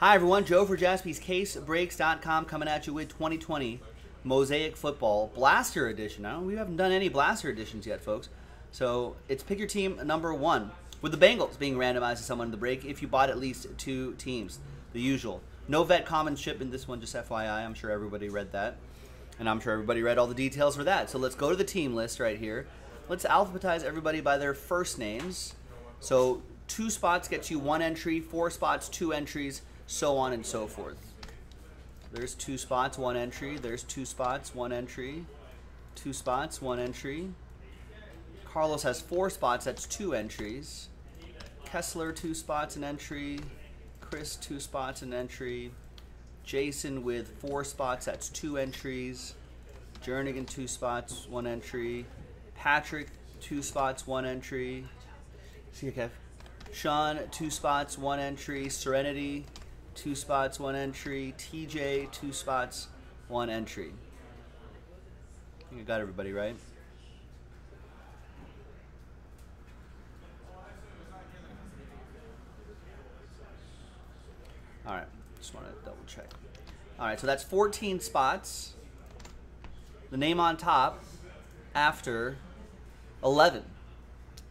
Hi, everyone. Joe for JaspysCaseBreaks.com coming at you with 2020 Mosaic Football Blaster Edition. Now, we haven't done any Blaster Editions yet, folks. So it's pick your team number one, with the Bengals being randomized to someone in the break if you bought at least two teams. The usual. No vet common ship in this one, just FYI. I'm sure everybody read that. And I'm sure everybody read all the details for that. So let's go to the team list right here. Let's alphabetize everybody by their first names. So two spots gets you one entry, four spots, two entries, so on and so forth. There's two spots, one entry. There's two spots, one entry. Two spots, one entry. Carlos has four spots, that's two entries. Kessler, two spots, an entry. Chris, two spots, an entry. Jason with four spots, that's two entries. Jernigan, two spots, one entry. Patrick, two spots, one entry. See you, Kev. Sean, two spots, one entry. Serenity, two spots, one entry. TJ, two spots, one entry. I think I got everybody right. All right, just want to double check. All right, so that's 14 spots. The name on top after 11.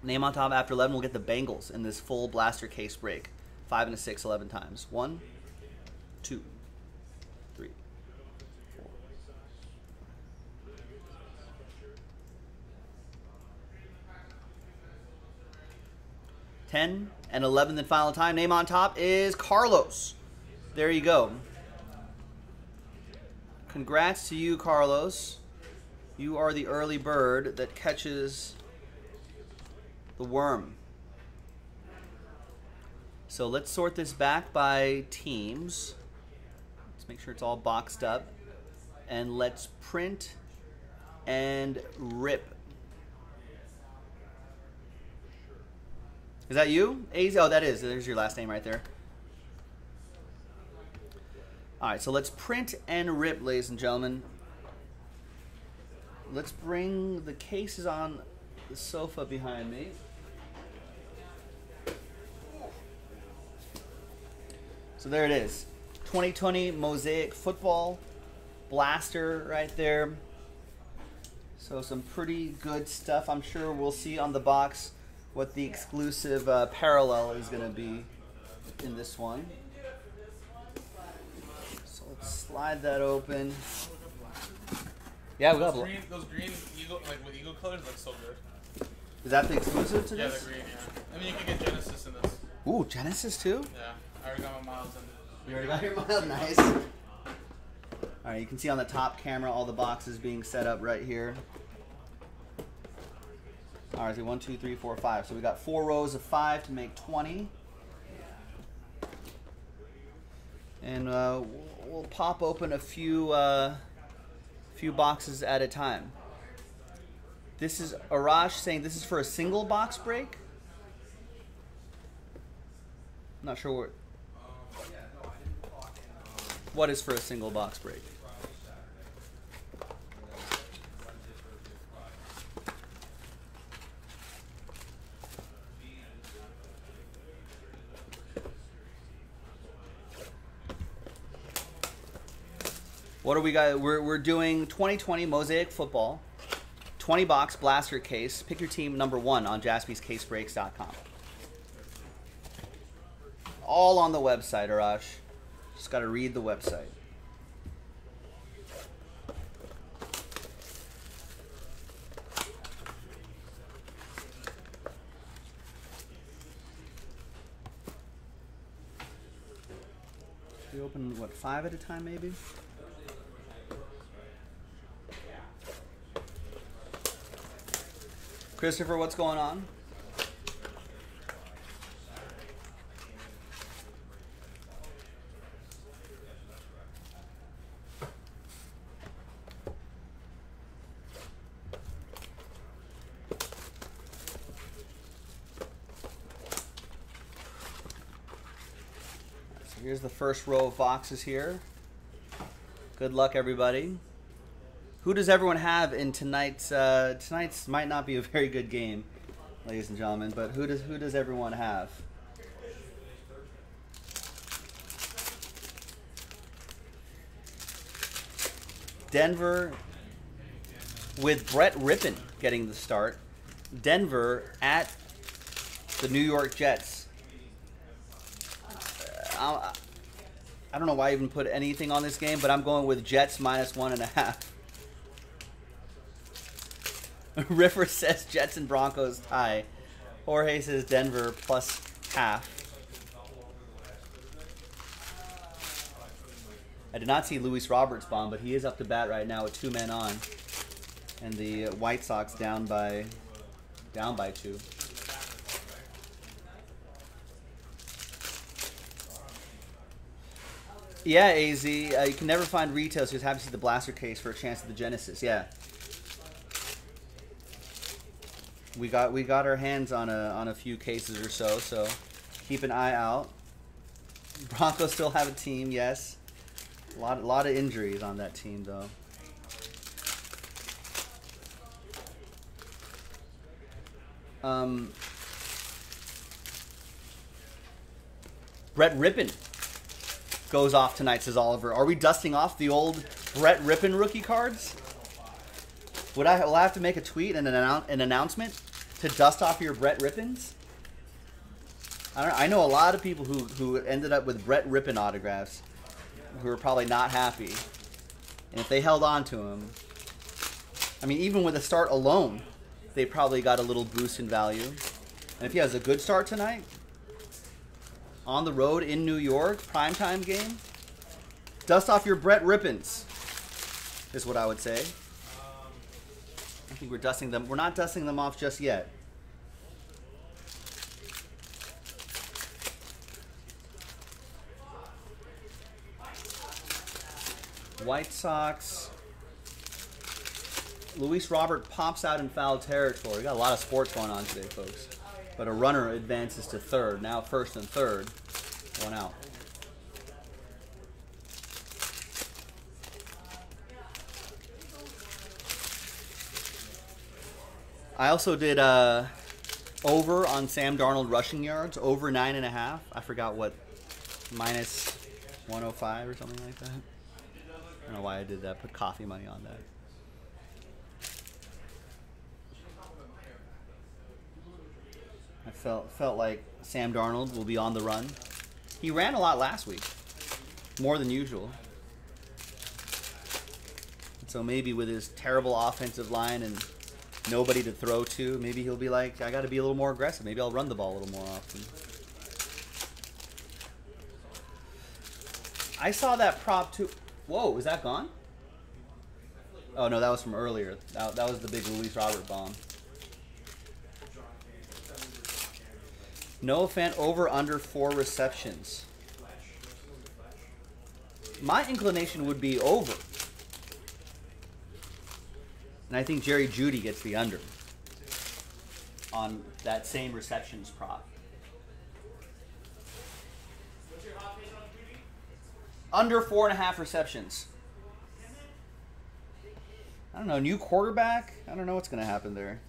Name on top after 11 we'll get the Bengals in this full blaster case break. 5 and a 6, 11 times. 1, 2, 3, 4. 10 and 11th and final time. Name on top is Carlos. There you go. Congrats to you, Carlos. You are the early bird that catches the worm. So let's sort this back by teams. Let's make sure it's all boxed up. And let's print and rip. Is that you? AZ? Oh, that is. There's your last name right there. All right, so let's print and rip, ladies and gentlemen. Let's bring the cases on the sofa behind me. So there it is. 2020 Mosaic Football Blaster right there. So some pretty good stuff. I'm sure we'll see on the box what the exclusive uh, parallel is going to be in this one. So let's slide that open. Yeah, we got those green, those green eagle, like with eagle colors, look so good. Is that the exclusive to yeah, this? the green. Yeah. I mean, you can get Genesis in this. Ooh, Genesis too? Yeah, already got my miles in. You already got your miles, nice. All right, you can see on the top camera all the boxes being set up right here. All right, so one, two, three, four, five. So we got four rows of five to make 20. And uh, we'll pop open a few, uh, few boxes at a time. This is Arash saying this is for a single box break. I'm not sure what. What is for a single box break? What are we got? We're, we're doing 2020 Mosaic Football, 20 box blaster case. Pick your team number one on jaspyscasebreaks.com. All on the website, Arash. Just got to read the website. We open, what, five at a time maybe? Christopher, what's going on? first row of boxes here. Good luck, everybody. Who does everyone have in tonight's? Uh, tonight's might not be a very good game, ladies and gentlemen. But who does who does everyone have? Denver with Brett Rypien getting the start. Denver at the New York Jets. Don't know why I even put anything on this game, but I'm going with Jets minus one and a half. River says Jets and Broncos tie. Jorge says Denver plus half. I did not see Luis Robert's bomb, but he is up to bat right now with two men on, and the White Sox down by down by two. Yeah, AZ, uh, you can never find retail, so you just have to see the blaster case for a chance at the Genesis. Yeah. We got we got our hands on a on a few cases or so, so keep an eye out. Broncos still have a team, yes. A lot, a lot of injuries on that team, though. Um, Brett Rypien goes off tonight, says Oliver. Are we dusting off the old Brett Rypien rookie cards? Would I will I have to make a tweet and an, annou an announcement to dust off your Brett Rypiens? I, I know a lot of people who, who ended up with Brett Rypien autographs who are probably not happy. And if they held on to him, I mean, even with a start alone, they probably got a little boost in value. And if he has a good start tonight, on the road in New York, primetime game, dust off your Brett Rypiens, is what I would say. I think we're dusting them. We're not dusting them off just yet. White Sox. Luis Robert pops out in foul territory. We got a lot of sports going on today, folks. But a runner advances to third. Now first and third. One out. I also did uh, over on Sam Darnold rushing yards, over nine and a half. I forgot what, minus 105 or something like that. I don't know why I did that. Put coffee money on that. Felt felt like Sam Darnold will be on the run. He ran a lot last week, more than usual. So maybe with his terrible offensive line and nobody to throw to, maybe he'll be like, I got to be a little more aggressive. Maybe I'll run the ball a little more often. I saw that prop too. Whoa, is that gone? Oh no, that was from earlier. That, that was the big Luis Robert bomb. Noah Fant over under four receptions. My inclination would be over. And I think Jerry Jeudy gets the under on that same receptions prop. Under four and a half receptions. I don't know, new quarterback? I don't know what's going to happen there.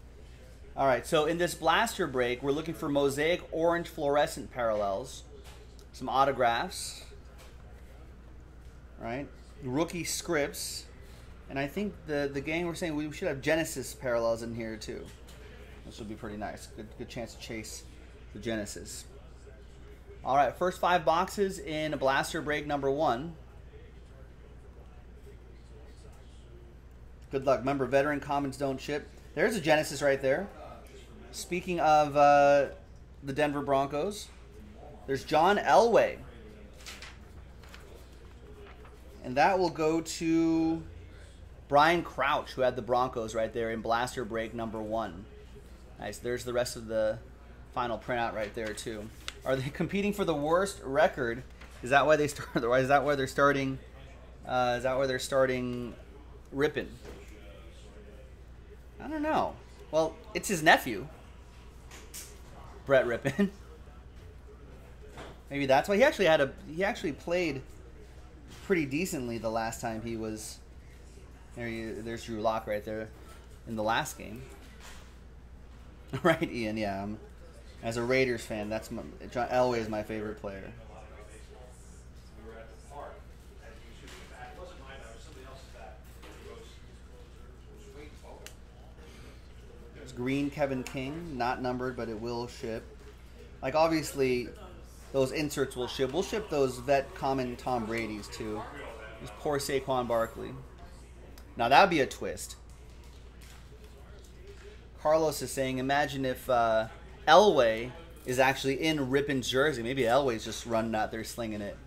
All right, so in this blaster break, we're looking for mosaic orange fluorescent parallels, some autographs, right? Rookie scripts, and I think the the gang we're saying we should have Genesis parallels in here too. This would be pretty nice. Good good chance to chase the Genesis. All right, first five boxes in a blaster break number one. Good luck. Remember, veteran commons don't ship. There's a Genesis right there. Speaking of uh, the Denver Broncos, there's John Elway. And that will go to Brian Crouch, who had the Broncos right there in blaster break number one. Nice. There's the rest of the final printout right there, too. Are they competing for the worst record? Is that why they start? Is that why they're starting? Uh, is that why they're starting Rypien? I don't know. Well, it's his nephew, Brett Rypien. Maybe that's why he actually had a he actually played pretty decently the last time he was. There, you, there's Drew Lock right there, in the last game. right, Ian. Yeah. I'm, as a Raiders fan, that's my, John Elway is my favorite player. Green Kevin King, not numbered, but it will ship. Like obviously, those inserts will ship. We'll ship those vet common Tom Brady's too. Just poor Saquon Barkley. Now that would be a twist. Carlos is saying, imagine if uh, Elway is actually in Rypien's jersey. Maybe Elway's just running out there slinging it.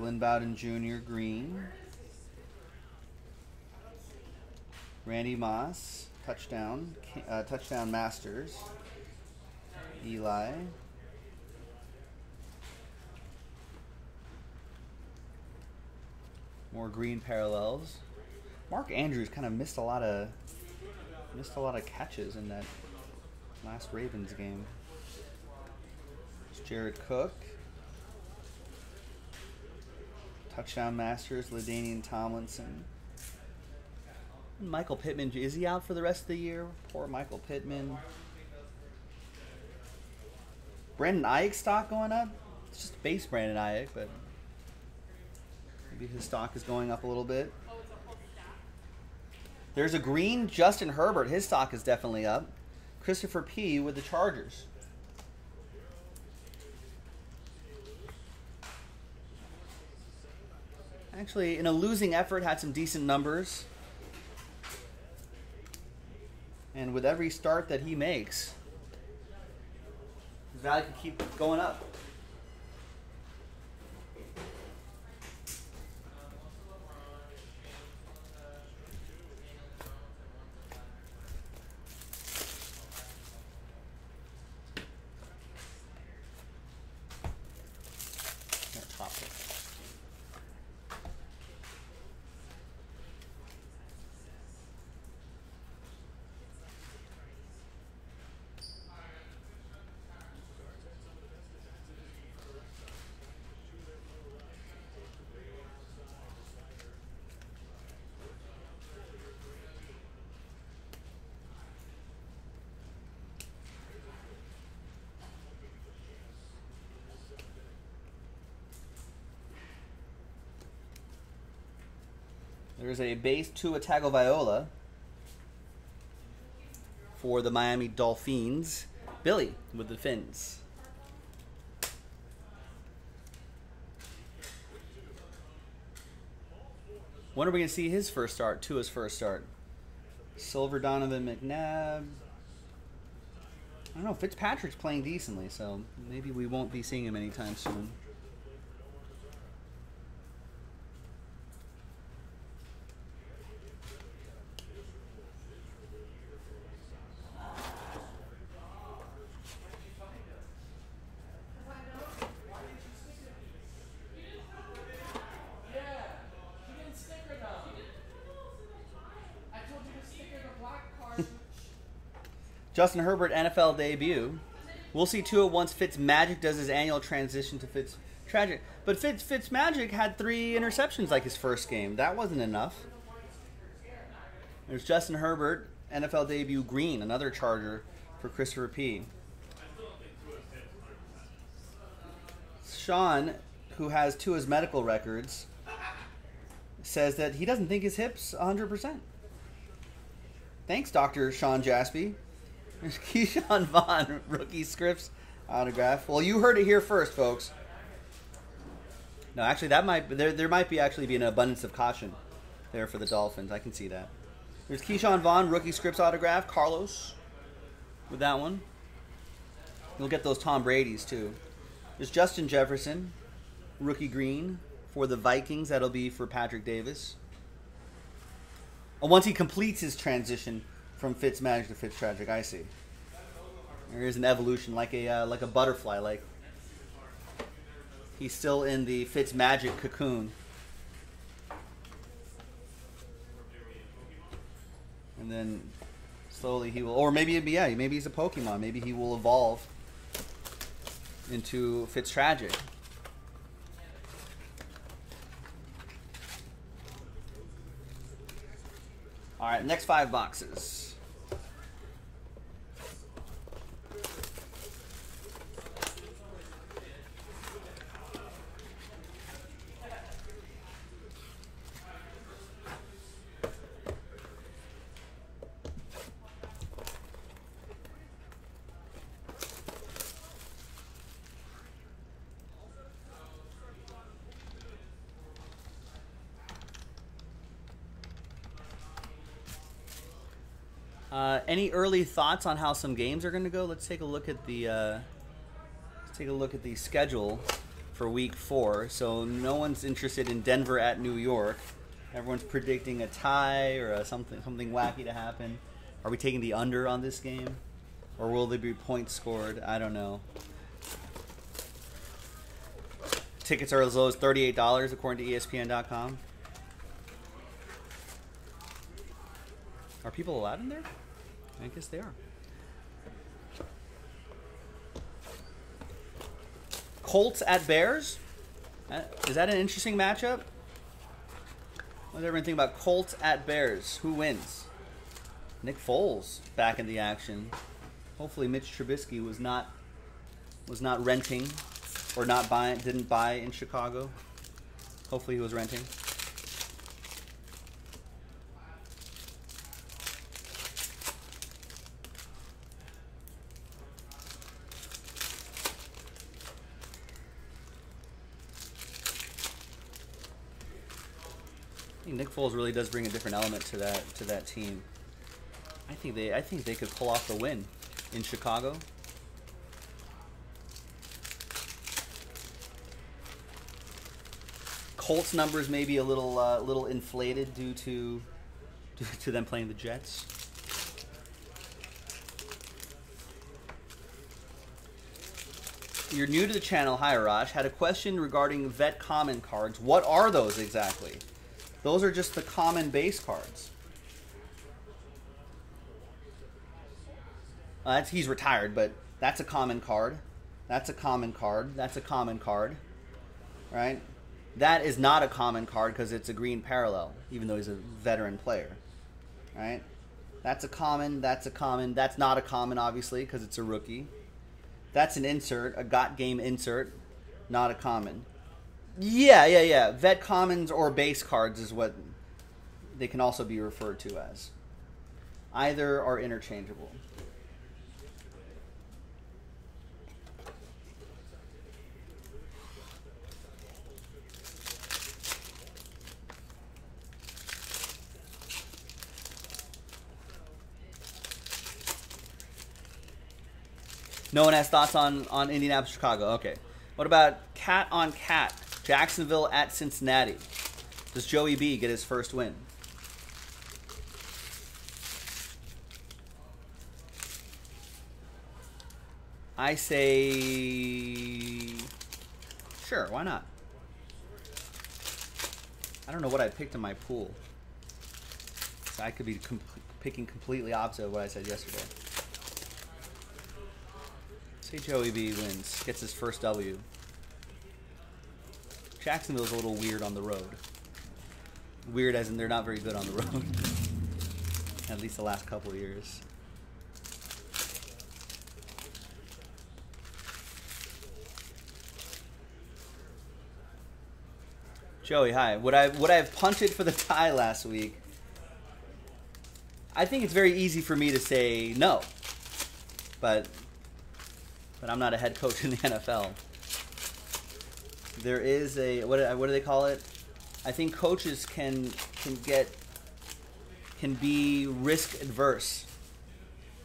Lynn Bowden Jr. Green. Randy Moss, touchdown, uh, touchdown Masters. Eli. More green parallels. Mark Andrews kind of missed a lot of missed a lot of catches in that last Ravens game. It's Jared Cook. Touchdown Masters, LaDainian Tomlinson. Michael Pittman, is he out for the rest of the year? Poor Michael Pittman. Brandon Aiyuk stock going up? It's just base Brandon Aiyuk, but maybe his stock is going up a little bit. There's a green Justin Herbert. His stock is definitely up. Christopher P. with the Chargers. Actually, in a losing effort, had some decent numbers. And with every start that he makes, his value can keep going up. There's a base Tua Tagovailoa for the Miami Dolphins. Billy with the Fins. When are we going to see his first start? Tua's first start. Silver Donovan McNabb. I don't know. Fitzpatrick's playing decently, so maybe we won't be seeing him anytime soon. Justin Herbert NFL debut. We'll see Tua once Fitz Magic does his annual transition to Fitz Tragic. But Fitz Fitz Magic had three interceptions like his first game. That wasn't enough. There's Justin Herbert NFL debut green, another Charger for Christopher P. Sean, who has Tua's medical records, says that he doesn't think his hip's 100%. Thanks, Dr. Sean Jaspy. There's Ke'Shawn Vaughn, rookie scripts autograph. Well, you heard it here first, folks. No, actually, that might there there might be actually be an abundance of caution there for the Dolphins. I can see that. There's Ke'Shawn Vaughn, rookie scripts autograph. Carlos with that one. You'll get those Tom Brady's too. There's Justin Jefferson, rookie green for the Vikings. That'll be for Patrick Davis. And once he completes his transition from Fitzmagic to Fitztragic. I see. There is an evolution, like a uh, like a butterfly. Like he's still in the Fitzmagic cocoon, and then slowly he will, or maybe it'd be yeah, maybe he's a Pokemon. Maybe he will evolve into Fitztragic. All right, next five boxes. Uh, any early thoughts on how some games are going to go? Let's take a look at the uh, let's take a look at the schedule for Week Four. So no one's interested in Denver at New York. Everyone's predicting a tie or a something something wacky to happen. Are we taking the under on this game, or will there be points scored? I don't know. Tickets are as low as thirty-eight dollars according to ESPN.com. Are people allowed in there? I guess they are. Colts at Bears. Is that an interesting matchup? What does everyone think about Colts at Bears? Who wins? Nick Foles back in the action. Hopefully, Mitch Trubisky was not was not renting or not buying didn't buy in Chicago. Hopefully, he was renting. Foles really does bring a different element to that to that team. I think they I think they could pull off the win in Chicago. Colts numbers may be a little uh, little inflated due to due to them playing the Jets. You're new to the channel, hi Arash. Had a question regarding vet common cards. What are those exactly? Those are just the common base cards. Uh, that's, he's retired, but that's a common card. That's a common card. That's a common card. Right? That is not a common card because it's a green parallel, even though he's a veteran player. Right? That's a common. That's a common. That's not a common, obviously, because it's a rookie. That's an insert, a got game insert, not a common. Yeah, yeah, yeah. Vet commons or base cards is what they can also be referred to as. Either are interchangeable. No one has thoughts on on Indianapolis, Chicago. Okay. What about cat on cat? Jacksonville at Cincinnati. Does Joey B get his first win? I say sure, why not? I don't know what I picked in my pool. So I could be picking completely opposite of what I said yesterday. Say Joey B wins, gets his first W. Jacksonville's a little weird on the road. Weird as in they're not very good on the road. At least the last couple years. Joey, hi. Would I would I have punted for the tie last week? I think it's very easy for me to say no. But but I'm not a head coach in the NFL. There is a what uh, what do they call it? I think coaches can can get can be risk adverse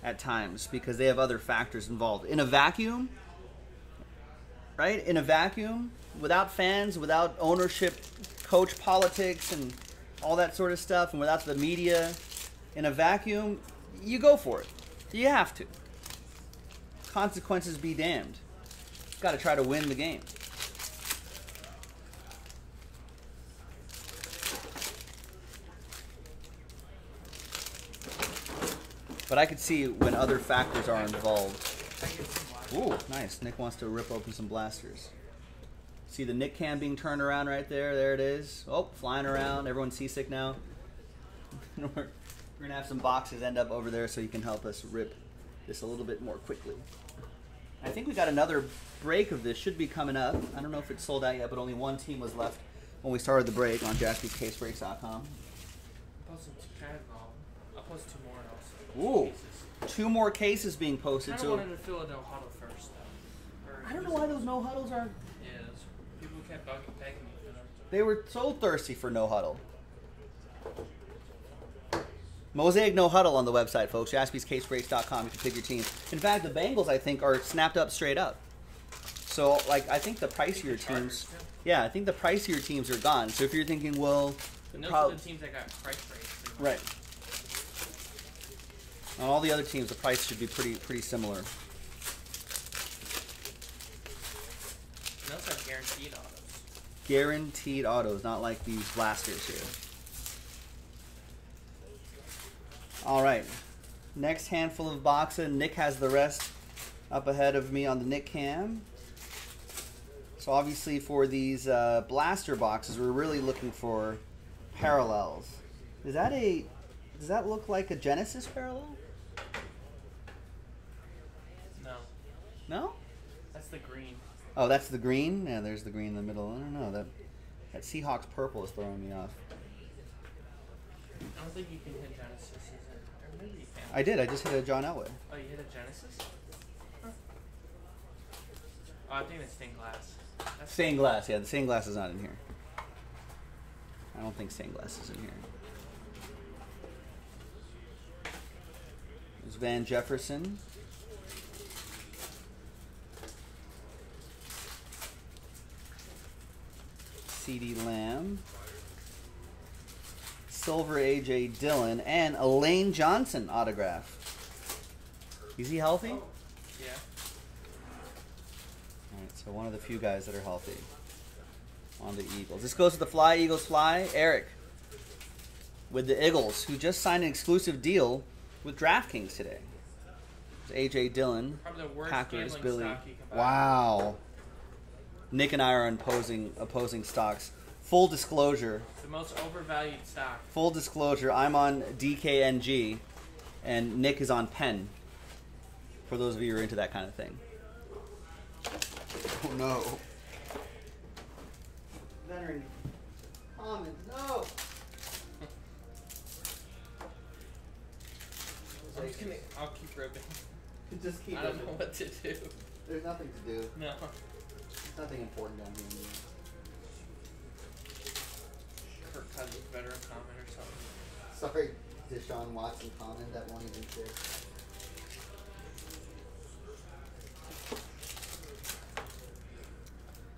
at times because they have other factors involved. In a vacuum, right? In a vacuum, without fans, without ownership, coach politics and all that sort of stuff and without the media, in a vacuum, you go for it. You have to consequences be damned. Got to try to win the game. But I could see when other factors are involved. Ooh, nice. Nick wants to rip open some blasters. See the Nick cam being turned around right there. There it is. Oh, flying around. Everyone's seasick now. we're, going to have some boxes end up over there so you can help us rip this a little bit more quickly. I think we got another break of this. Should be coming up. I don't know if it's sold out yet, but only one team was left when we started the break on jaspyscasebreaks.com. Post some two Ooh. Two more cases being posted. I So wanted to fill a no huddle first though. I don't know why those no huddles are. Yeah, people kept bugging, begging me for them. They were so thirsty for no huddle. Mosaic no huddle on the website, folks. JaspysCaseBreaks.com. You can pick your team. In fact, the Bengals I think are snapped up straight up. So like I think the pricier The Chargers, teams, too. yeah, I think the pricier teams are gone. So if you're thinking, well, And those prob- are the teams that got price raised. right. On all the other teams, the price should be pretty pretty similar. And those are guaranteed autos. Guaranteed autos, not like these blasters here. All right, next handful of boxes. Nick has the rest up ahead of me on the Nick cam. So obviously for these uh, blaster boxes, we're really looking for parallels. Is that a? Does that look like a Genesis parallel? No, No. that's the green. Oh, that's the green. Yeah, there's the green in the middle. I don't know that. That Seahawks purple is throwing me off. I don't think you can hit Genesis. Or maybe you can. I did. I just hit a John Elway. Oh, you hit a Genesis? Huh. Oh, I think it's stained glass. That's Stained glass, yeah, the stained glass is not in here. I don't think stained glass is in here. There's Van Jefferson. CeeDee Lamb. Silver AJ Dillon and Elaine Johnson autograph. Is he healthy? Oh, yeah. All right, so one of the few guys that are healthy on the Eagles. This goes to the Fly Eagles Fly. Eric with the Eagles, who just signed an exclusive deal with DraftKings today. It's AJ Dillon, Probably the worst Packers, Billy. Wow. Nick and I are opposing opposing stocks. Full disclosure, The most overvalued stock. full disclosure. I'm on DKNG, and Nick is on Penn. For those of you who are into that kind of thing. Oh no. Veteran comment, no. I'm just gonna. I'll keep ripping. Just keep I don't it. know what to do. There's nothing to do. No. There's nothing important down here. Kirk Cousins veteran comment or something. Sorry, Deshaun Watson comment that won't even fit.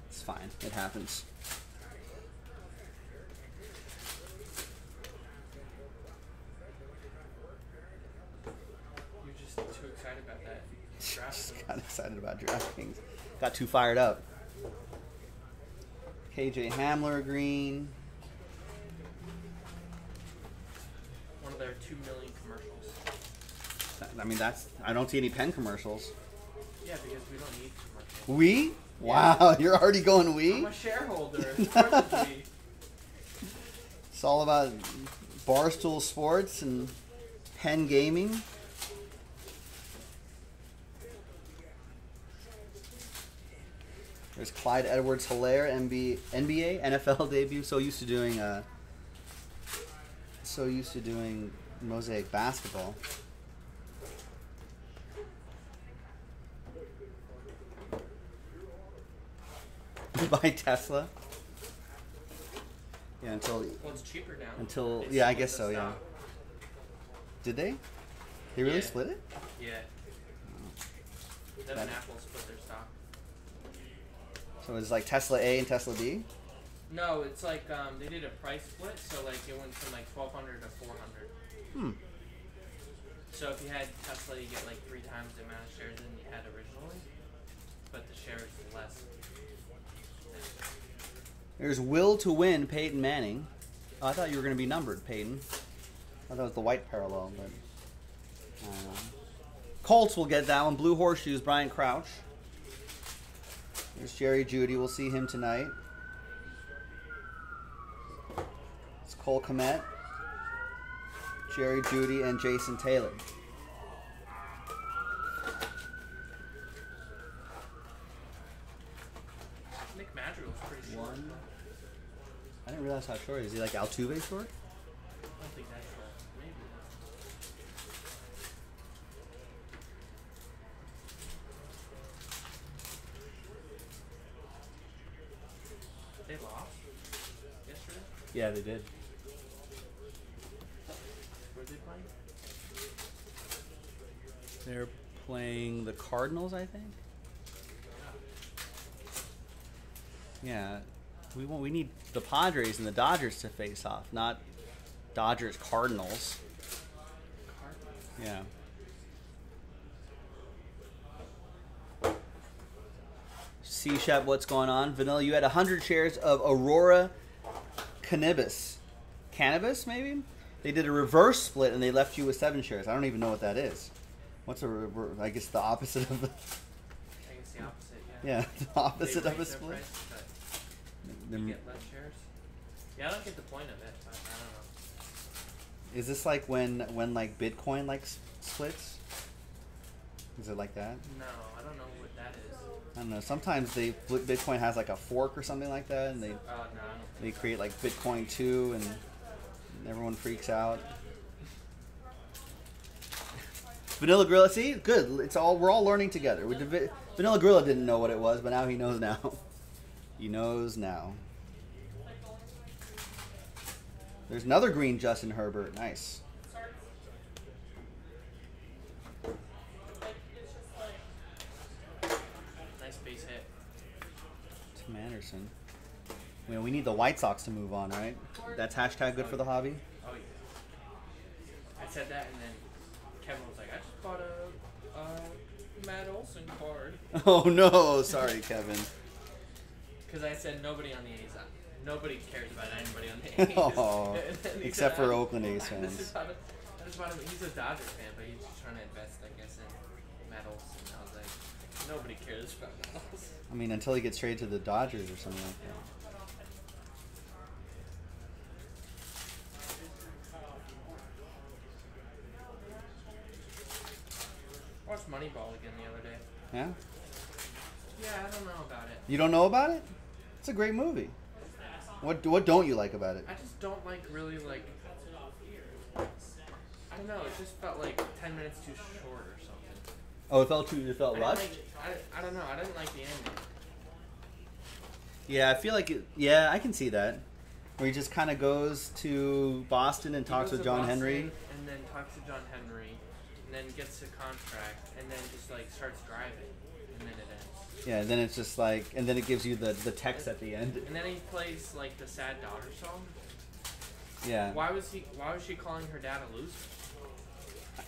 It's fine. It happens. You're just too excited about that. Draft Just got excited about DraftKings. Got too fired up. KJ Hamler green. One of their two million commercials. I mean, that's. I don't see any Penn commercials. Yeah, because we don't need commercials. We? Wow, you're already going we? I'm a shareholder. It's. It's all about Barstool Sports and Penn Gaming. Clyde Edwards-Helaire, NBA, NBA, NFL debut. So used to doing, uh, so used to doing mosaic basketball. Buy Tesla. Yeah, until Well, it's cheaper now. Until- yeah, I guess so, yeah. did they? They really Yeah. split it? Yeah. Them That- and Apple split their stock. So it's like Tesla A and Tesla B. No, it's like um, they did a price split, so like it went from like twelve hundred to four hundred. Hmm. So if you had Tesla, you get like three times the amount of shares than you had originally, but the shares less. There's Will to Win, Peyton Manning. Oh, I thought you were going to be numbered, Peyton. I thought it was the white parallel, but. Um, Colts will get that one. Blue Horseshoes, Brian Crouch. There's Jerry Jeudy. We'll see him tonight. It's Cole Kmet, Jerry Jeudy, and Jason Taylor. Nick Madrigal's pretty short. One. I didn't realize how short. Is he like Altuve short? I don't think that's short. Maybe. They lost yesterday. Yeah, they did. They playing? They're playing the Cardinals, I think. Yeah, we want we need the Padres and the Dodgers to face off, not Dodgers Cardinals. Yeah. C Shep, what's going on? Vanilla, you had 100 shares of Aurora Cannabis. Cannabis, maybe? They did a reverse split and they left you with seven shares. I don't even know what that is. What's a rever- I guess the opposite of the. I guess the opposite, yeah. Yeah, the opposite They of a split. price, you get less shares. Yeah, I don't get the point of it, I don't know. Is this like when when like Bitcoin like splits? Is it like that? No, I don't know what that is. I don't know. Sometimes they Bitcoin has like a fork or something like that, and they Oh, no, they create like Bitcoin two, and everyone freaks out. Vanilla Gorilla, see, good. It's all we're all learning together. We, divi- Vanilla Gorilla didn't know what it was, but now he knows now. he knows now. There's another green Justin Herbert. Nice. so. Nice base hit. Tim Anderson. You know, we need the White Sox to move on, right? That's hashtag good for the hobby. Oh, yeah. I said that, and then Kevin was like, I just bought a, a Matt Olson card. Oh no, sorry, Kevin. Because I said nobody on the A's. uh, Nobody cares about anybody on the A's. Oh, And then he except said, for Oakland A's fans. just bought a- I just bought him. He's a Dodger fan, but he's just trying to invest, I guess, in Matt Olson. I was like, nobody cares about Olson. I mean, until he gets traded to the Dodgers or something like that. I watched Moneyball again the other day. Yeah. Yeah, I don't know about it. You don't know about it? It's a great movie. What What don't you like about it? I just don't like really like. I don't know. It just felt like ten minutes too short. Oh, it felt too. It felt didn't rushed. like- I, I don't know. I didn't like the ending. Yeah, I feel like it. Yeah, I can see that. Where he just kind of goes to Boston and talks with to John Boston Henry. and then talks to John Henry, and then gets a contract, and then just like starts driving, and then it ends. Yeah, then it's just like, and then it gives you the the text at the end. And then he plays like the sad daughter song. Yeah. Why was he? Why was she calling her dad a loser?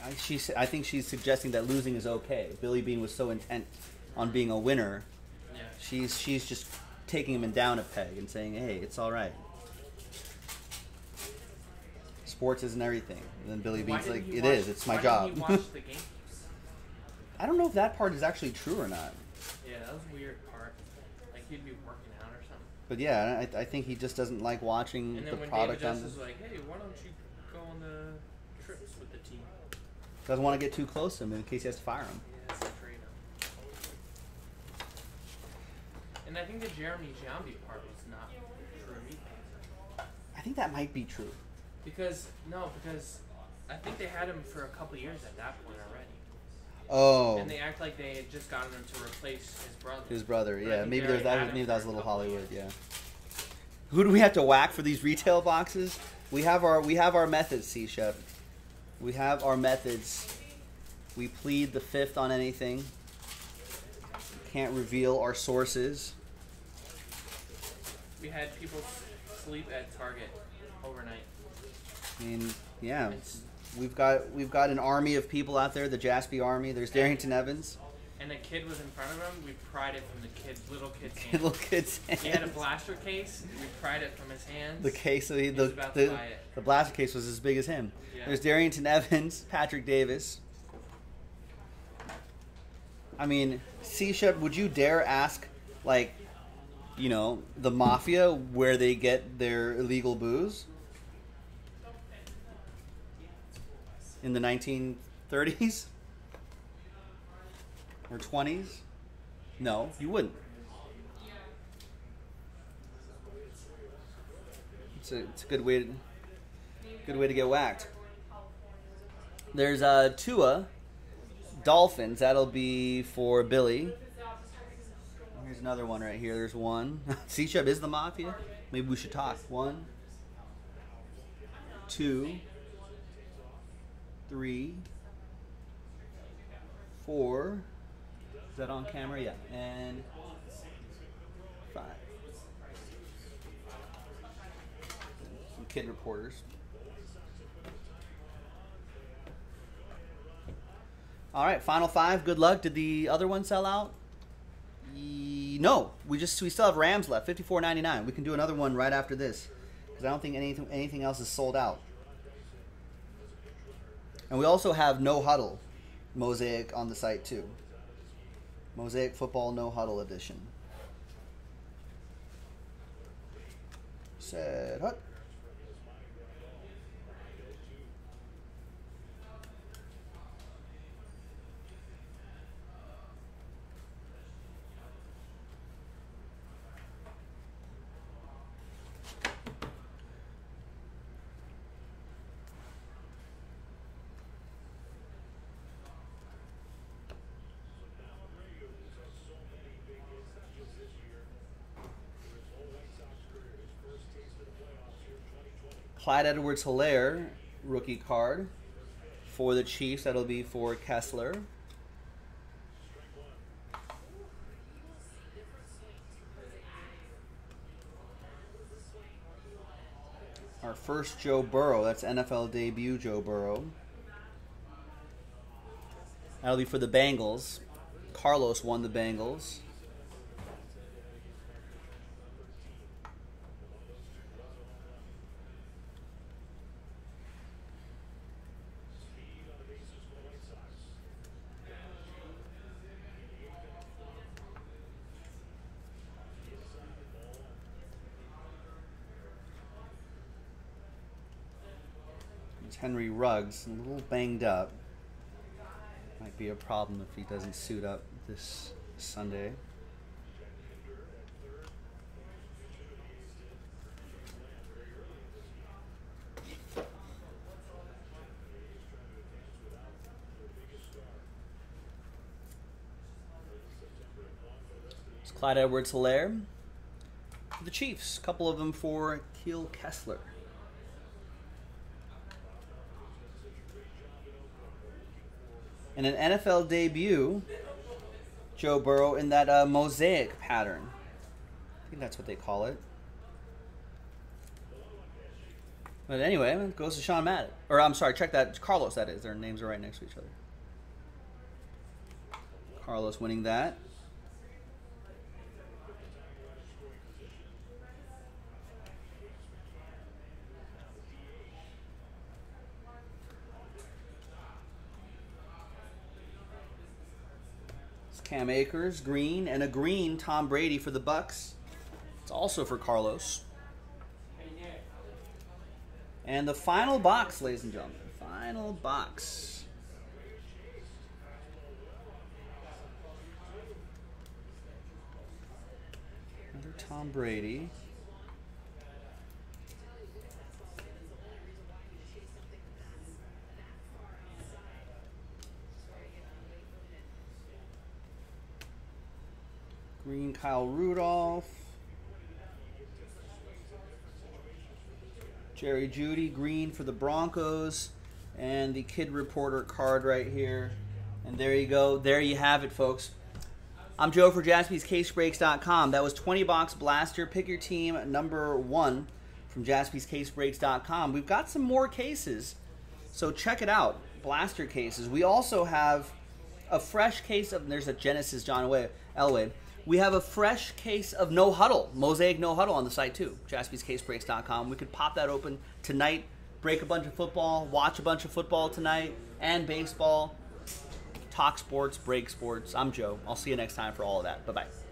I, she, I think she's suggesting that losing is okay. Billy Beane was so intent on being a winner. Yeah. She's she's just taking him down a peg and saying, "Hey, it's all right." Sports isn't everything. And then Billy Beane's like, "It watch- is. It's my job." Didn't he watch the games? I don't know if that part is actually true or not. Yeah, that was a weird part. Like he'd be working out or something. But yeah, I, I think he just doesn't like watching the product on And the then when David. Justice was like, "Hey, why don't you go on the trips with the team?" Doesn't want to get too close to him in case he has to fire him. Yeah, it's a trade him. And I think the Jeremy Giambi part was not true. I think that might be true. Because no, because I think they had him for a couple years at that point already, Oh, and they act like they had just gotten him to replace his brother. his brother. But Yeah, maybe there's that. Maybe that was a little Hollywood. years. Yeah. Who do we have to whack for these retail boxes? We have our we have our methods, C Shep. We have our methods. We plead the fifth on anything. Can't reveal our sources. We had people sleep at Target overnight. I mean, yeah, we've got we've got an army of people out there. The Jaspy Army. There's Darrynton Evans. And a kid was in front of him. We pried it from the kid, little kid's hand. Little kids. He had a blaster case. We pried it from his hands. The case, the He the, the, the blaster case was as big as him. Yeah. There's Darrynton Evans, Patrick Davis. I mean, C Shep, would you dare ask, like, you know, the mafia where they get their illegal booze? In the 1930s? Or 20s? No, you wouldn't. It's a, it's a good way to, good way to get whacked. There's uh, Tua, Dolphins. That'll be for Billy. Here's another one right here. There's one. C is the mafia. Maybe we should talk. One, two, three, four. Is that on camera? Yeah. And five. Some kid reporters. All right, final five. Good luck. Did the other one sell out? No, we just we still have Rams left. Fifty four ninety nine. We can do another one right after this because I don't think anything anything else is sold out. And we also have No Huddle Mosaic on the site too. Mosaic Football No Huddle Edition. Set hut. Clyde Edwards Helaire rookie card for the Chiefs. That'll be for Kessler. Our first Joe Burrow. That's NFL debut Joe Burrow. That'll be for the Bengals. Carlos won the Bengals. A little banged up. Might be a problem if he doesn't suit up this Sunday. It's Clyde Edwards Helaire. The Chiefs, a couple of them for Keel Kessler. And an NFL debut, Joe Burrow, in that uh, mosaic pattern. I think that's what they call it. But anyway, it goes to Sean Maddox. Or I'm sorry, check that. Carlos, that is. Their names are right next to each other. Carlos winning that. Cam Akers, green, and a green Tom Brady for the Bucs. It's also for Carlos. And the final box, ladies and gentlemen. Final box. Another Tom Brady. Green Kyle Rudolph. Jerry Jeudy, green for the Broncos. And the kid reporter card right here. And there you go. There you have it, folks. I'm Joe for jaspyscasebreaks.com. That was 20 box blaster. Pick your team number one from jaspyscasebreaks.com. We've got some more cases, so check it out. Blaster cases. We also have a fresh case of. There's a Genesis John Elway. We have a fresh case of No Huddle, Mosaic No Huddle on the site too. JaspysCaseBreaks.com. We could pop that open tonight. Break a bunch of football. Watch a bunch of football tonight and baseball talk sports, break sports. I'm Joe. I'll see you next time for all of that. Bye bye.